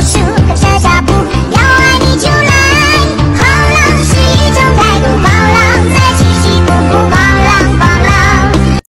shoot